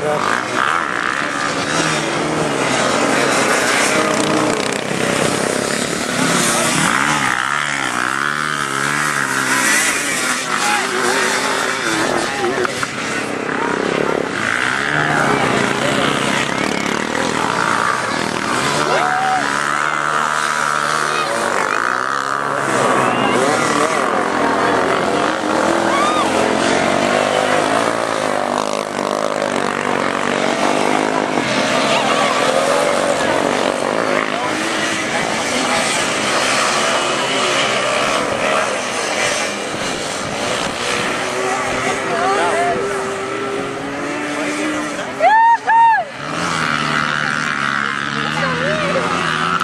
Да.